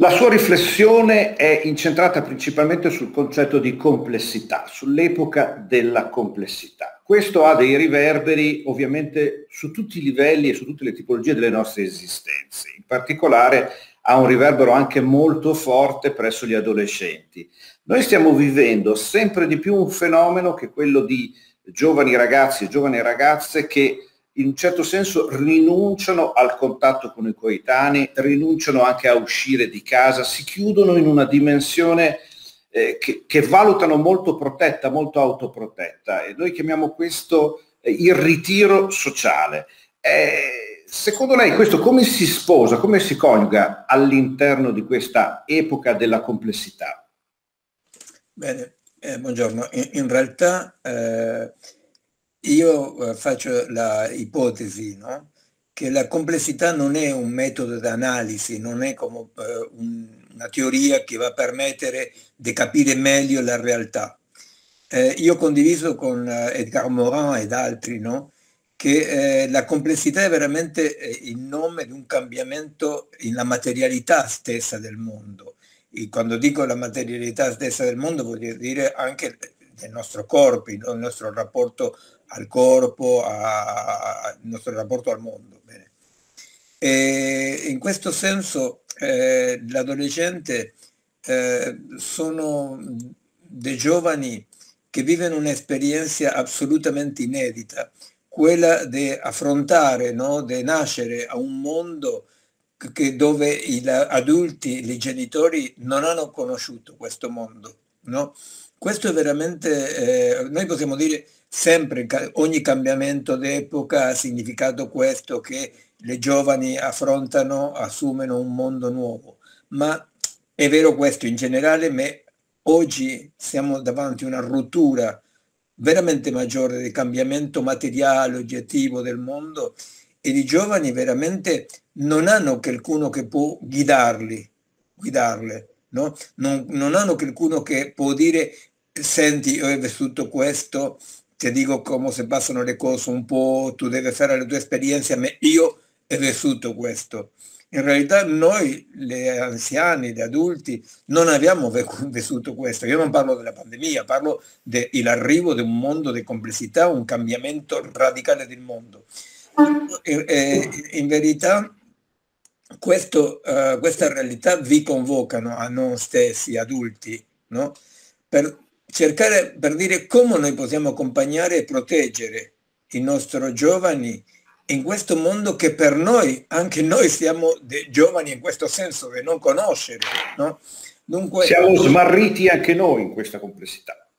La sua riflessione è incentrata principalmente sul concetto di complessità, sull'epoca della complessità. Questo ha dei riverberi ovviamente su tutti i livelli e su tutte le tipologie delle nostre esistenze. In particolare ha un riverbero anche molto forte presso gli adolescenti. Noi stiamo vivendo sempre di più un fenomeno che è quello di giovani ragazzi e giovani ragazze che in un certo senso rinunciano al contatto con i coetanei, rinunciano anche a uscire di casa, si chiudono in una dimensione eh, che, che, valutano molto protetta, molto autoprotetta e noi chiamiamo questo eh, il ritiro sociale. Eh, secondo lei questo come si sposa, come si coniuga all'interno di questa epoca della complessità? Bene, eh, buongiorno. In, in realtà eh, io eh, faccio l'ipotesi no? che la complessità non è un metodo d'analisi, non è come eh, un, una teoria che va a permettere di capire meglio la realtà. Eh, io condiviso con eh, Edgar Morin ed altri no? che eh, la complessità è veramente il nome di un cambiamento nella materialità stessa del mondo. E quando dico la materialità stessa del mondo voglio dire anche del nostro corpo, il nostro rapporto al corpo, al nostro rapporto al mondo. Bene. E in questo senso eh, l'adolescente eh, sono dei giovani che vivono un'esperienza assolutamente inedita, quella di affrontare, no? di nascere a un mondo che, dove gli adulti, i genitori non hanno conosciuto questo mondo. No? Questo è veramente, eh, noi possiamo dire sempre, ogni cambiamento d'epoca ha significato questo, che le giovani affrontano, assumono un mondo nuovo. Ma è vero questo in generale, ma oggi siamo davanti a una rottura veramente maggiore del cambiamento materiale, oggettivo del mondo e i giovani veramente non hanno qualcuno che può guidarli, guidarle, no? non, non hanno qualcuno che può dire senti, io ho vissuto questo, ti dico come si passano le cose un po', tu devi fare le tue esperienze, ma io ho vissuto questo. In realtà noi, gli anziani, gli adulti, non abbiamo vissuto questo. Io non parlo della pandemia, parlo dell'arrivo di un mondo di complessità, un cambiamento radicale del mondo. E, e, in verità questo, uh, questa realtà vi convocano a noi stessi, adulti, no? per cercare per dire come noi possiamo accompagnare e proteggere i nostri giovani in questo mondo che per noi, anche noi siamo giovani in questo senso, di non conoscere. No? Dunque, siamo smarriti anche noi in questa complessità.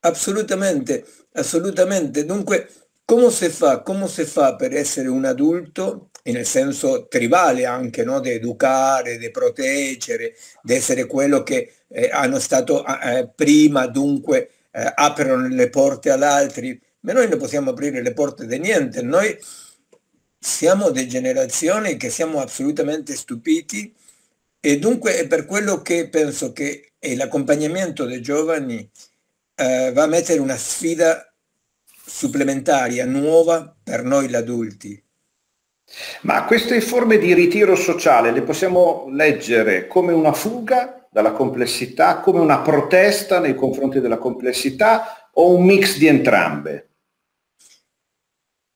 Assolutamente, assolutamente. Dunque, come si fa, come si fa per essere un adulto nel senso tribale anche, no? di educare, di proteggere, di essere quello che eh, hanno stato eh, prima, dunque eh, aprono le porte ad altri, ma noi non possiamo aprire le porte di niente, noi siamo delle generazioni che siamo assolutamente stupiti e dunque è per quello che penso che l'accompagnamento dei giovani eh, va a mettere una sfida supplementaria, nuova per noi adulti ma queste forme di ritiro sociale le possiamo leggere come una fuga dalla complessità, come una protesta nei confronti della complessità o un mix di entrambe?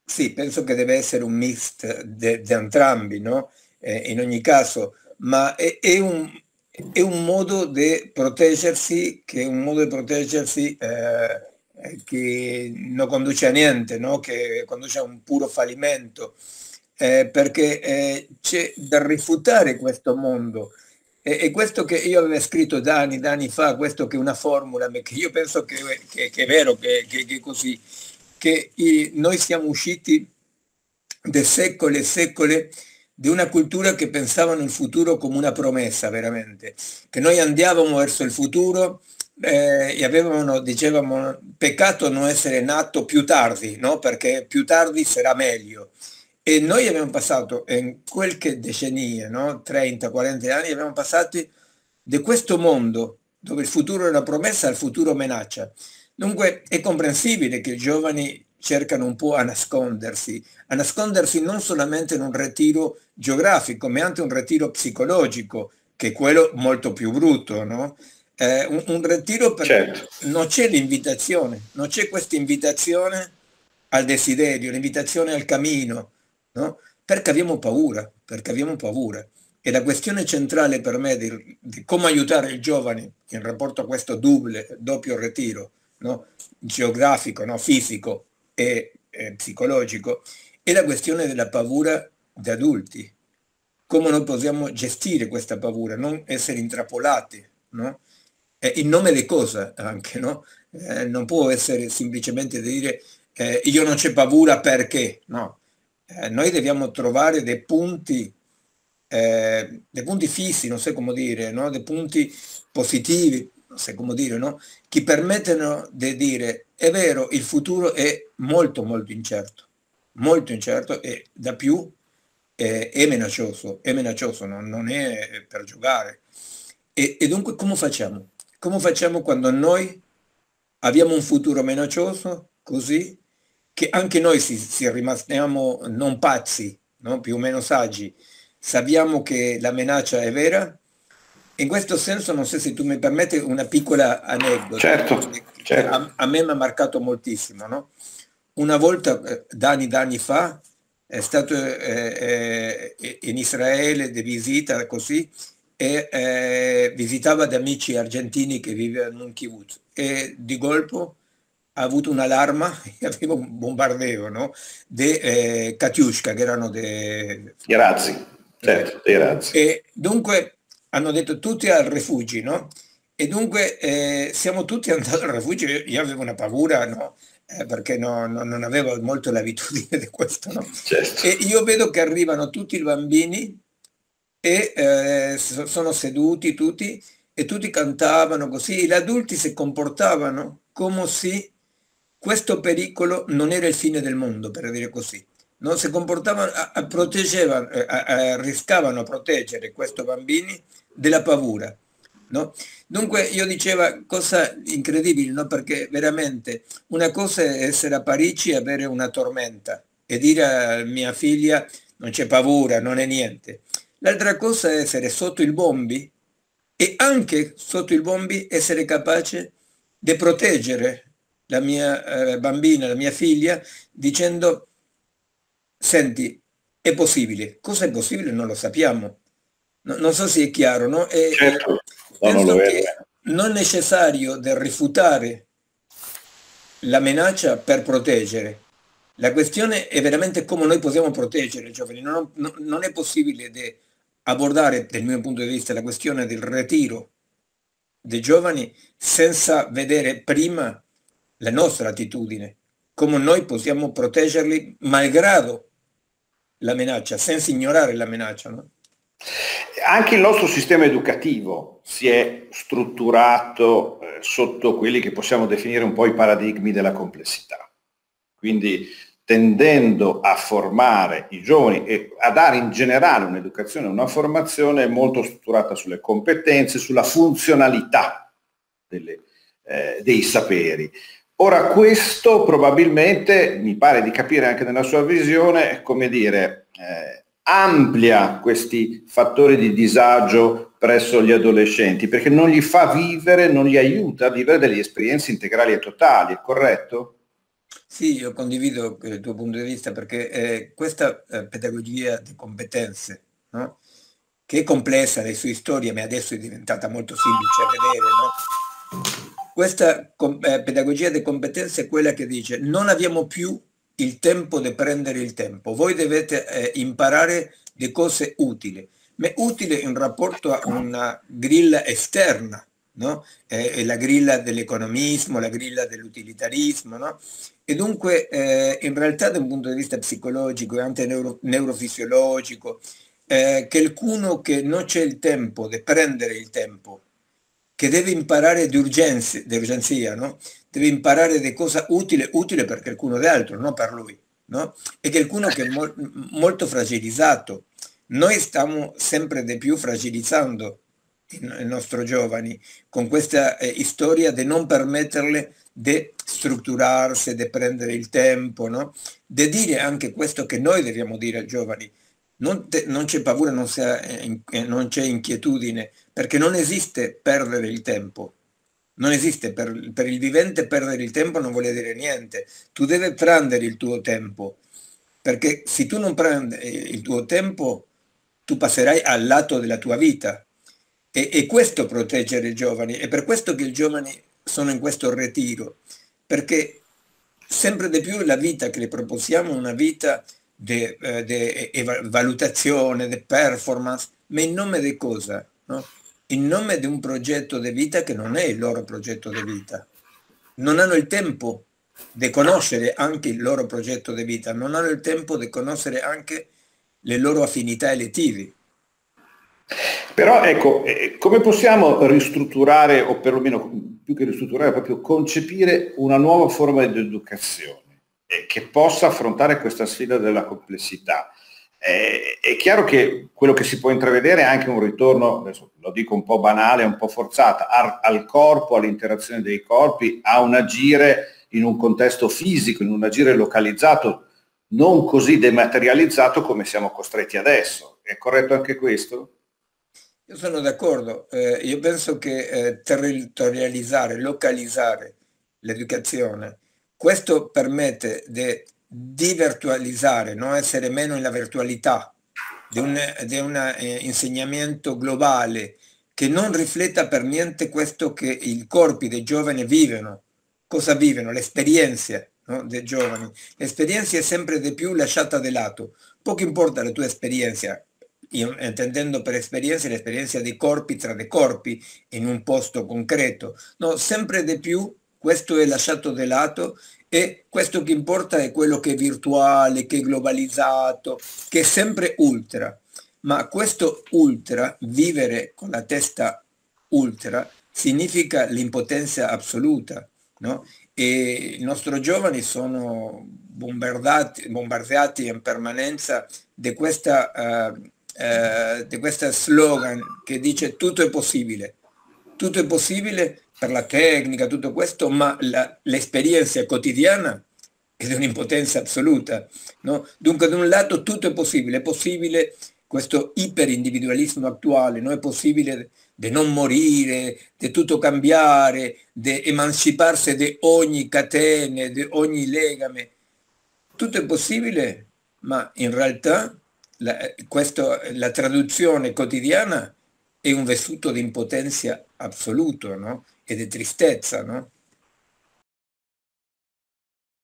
Sì, penso che deve essere un mix di entrambi, no? Eh, in ogni caso, ma è, è, un, è, un, modo di proteggersi, che è un modo di proteggersi eh, che non conduce a niente, no? che conduce a un puro fallimento eh, perché eh, c'è da rifutare questo mondo. E, e, questo che io avevo scritto da anni, da anni fa, questo che è una formula, che io penso che, che, che è vero, che, che, è così, che i, noi siamo usciti da secoli e secoli di una cultura che pensavano il futuro come una promessa veramente, che noi andavamo verso il futuro eh, e avevano, dicevamo, peccato non essere nato più tardi, no? perché più tardi sarà meglio. E noi abbiamo passato in qualche decennio, no? 30, 40 anni, abbiamo passato di questo mondo dove il futuro è una promessa al futuro minaccia. Dunque è comprensibile che i giovani cercano un po' a nascondersi, a nascondersi non solamente in un ritiro geografico, ma anche un ritiro psicologico, che è quello molto più brutto, no? Eh, un, un, ritiro per... Certo. non c'è l'invitazione, non c'è questa invitazione al desiderio, l'invitazione al cammino, no? Perché abbiamo paura, perché abbiamo paura. E la questione centrale per me di, di come aiutare i giovani in rapporto a questo double, doppio ritiro, no? geografico, no? fisico e, e psicologico, è la questione della paura di adulti. Come noi possiamo gestire questa paura, non essere intrappolati, no? Eh, in nome di cosa anche, no? Eh, non può essere semplicemente dire eh, io non c'è paura perché, no. Eh, noi dobbiamo trovare dei punti, eh, dei punti fissi, non so come dire, no? dei punti positivi, non so come dire, no? che permettono di dire è vero, il futuro è molto molto incerto, molto incerto e da più eh, è minaccioso, è minaccioso, no? non è per giocare. E, e dunque come facciamo? Come facciamo quando noi abbiamo un futuro minaccioso così che anche noi si, si rimaniamo non pazzi, no? più o meno saggi, sappiamo che la minaccia è vera. In questo senso, non so se tu mi permetti una piccola aneddota. Certo, certo. A, a, me mi ha marcato moltissimo. No? Una volta, eh, d'anni, d'anni fa, è stato eh, eh, in Israele di visita così e eh, visitava degli amici argentini che vivevano in un kibbutz e di colpo ha avuto un'allarma e aveva un bombardeo no? di eh, Katiushka, che erano dei... I razzi, certo, dei razzi. E dunque hanno detto tutti al rifugio, no? E dunque eh, siamo tutti andati al rifugio, io, io avevo una paura, no? Eh, perché no, no, non avevo molto l'abitudine di questo, no? Certo. E io vedo che arrivano tutti i bambini e eh, sono seduti tutti e tutti cantavano così, gli adulti si comportavano come se questo pericolo non era il fine del mondo, per dire così. Non si comportavano, a, a proteggevano, eh, a, a proteggere questi bambini della paura. No? Dunque io diceva cosa incredibile, no? perché veramente una cosa è essere a Parigi e avere una tormenta e dire a mia figlia non c'è paura, non è niente. L'altra cosa è essere sotto il bombi e anche sotto il bombi essere capace di proteggere la mia eh, bambina, la mia figlia, dicendo, senti, è possibile. Cosa è possibile? Non lo sappiamo. No, non so se è chiaro, no? E, certo, non, è. non è necessario di rifutare la minaccia per proteggere. La questione è veramente come noi possiamo proteggere i giovani. Non, non, non è possibile abbordare, dal mio punto di vista, la questione del ritiro dei giovani senza vedere prima la nostra attitudine, come noi possiamo proteggerli malgrado la minaccia, senza ignorare la minaccia. No? Anche il nostro sistema educativo si è strutturato eh, sotto quelli che possiamo definire un po' i paradigmi della complessità. Quindi tendendo a formare i giovani e a dare in generale un'educazione, una formazione molto strutturata sulle competenze, sulla funzionalità delle, eh, dei saperi. Ora questo probabilmente, mi pare di capire anche nella sua visione, come dire, eh, amplia questi fattori di disagio presso gli adolescenti, perché non gli fa vivere, non li aiuta a vivere delle esperienze integrali e totali, è corretto? Sì, io condivido il tuo punto di vista perché eh, questa eh, pedagogia di competenze, no? che è complessa le sue storie, ma adesso è diventata molto semplice a vedere, no? Questa eh, pedagogia di competenze è quella che dice non abbiamo più il tempo di prendere il tempo, voi dovete eh, imparare le cose utili, ma utile in rapporto a una grilla esterna, no? eh, la grilla dell'economismo, la grilla dell'utilitarismo, no? E dunque eh, in realtà da un punto di vista psicologico e anche neuro, neurofisiologico, eh, qualcuno che non c'è il tempo di prendere il tempo che deve imparare di, urgenza, di urgenzia, no? deve imparare di cosa utile, utile per qualcuno di altro, non per lui. No? E qualcuno che è mo- molto fragilizzato. Noi stiamo sempre di più fragilizzando i nostri giovani con questa eh, storia di non permetterle di strutturarsi, di prendere il tempo, no? di dire anche questo che noi dobbiamo dire ai giovani. Non, te, non c'è paura, non, eh, eh, non c'è inquietudine, perché non esiste perdere il tempo. Non esiste, per, per, il vivente perdere il tempo non vuole dire niente. Tu devi prendere il tuo tempo, perché se tu non prendi il tuo tempo, tu passerai al lato della tua vita. E, e questo proteggere i giovani. È per questo che i giovani sono in questo ritiro, perché sempre di più la vita che le proposiamo è una vita di eh, valutazione, di performance, ma in nome di cosa? No? In nome di un progetto di vita che non è il loro progetto di vita. Non hanno il tempo di conoscere anche il loro progetto di vita, non hanno il tempo di conoscere anche le loro affinità elettive. Però ecco, eh, come possiamo ristrutturare, o perlomeno più che ristrutturare, proprio concepire una nuova forma di educazione che possa affrontare questa sfida della complessità? Eh, è chiaro che quello che si può intravedere è anche un ritorno, lo dico un po' banale, un po' forzata, al, al corpo, all'interazione dei corpi, a un agire in un contesto fisico, in un agire localizzato, non così dematerializzato come siamo costretti adesso. È corretto anche questo? Io sono d'accordo, eh, io penso che eh, territorializzare, localizzare l'educazione, questo permette di divirtualizzare, non essere meno nella virtualità, di un, di un eh, insegnamento globale che non rifletta per niente questo che i corpi dei giovani vivono. Cosa vivono? L'esperienza no? dei giovani. L'esperienza è sempre di più lasciata di lato. Poco importa la tua esperienza, intendendo per esperienza l'esperienza dei corpi tra dei corpi in un posto concreto. No, sempre di più questo è lasciato di lato e questo che importa è quello che è virtuale, che è globalizzato, che è sempre ultra. Ma questo ultra, vivere con la testa ultra, significa l'impotenza assoluta. No? E i nostri giovani sono bombardati, bombardiati in permanenza di questa uh, eh, di questo slogan che dice tutto è possibile. Tutto è possibile per la tecnica, tutto questo, ma l'esperienza quotidiana è di un'impotenza assoluta. No? Dunque da un lato tutto è possibile, è possibile questo iperindividualismo attuale, no? è possibile di non morire, di tutto cambiare, di emanciparsi di ogni catena, di ogni legame. Tutto è possibile, ma in realtà la, questo, la traduzione quotidiana è un vissuto di impotenza assoluto no? E di tristezza. No?